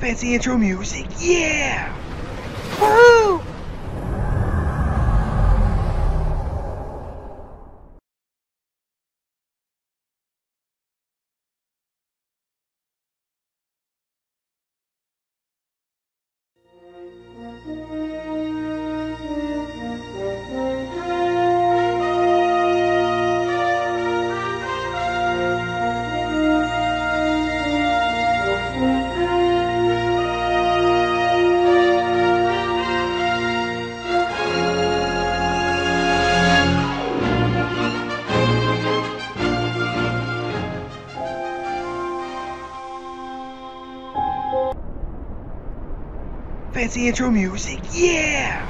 Fancy intro music, yeah! Fancy intro music, yeah!